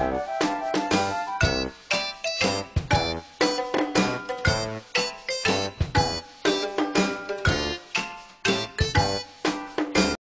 Bye.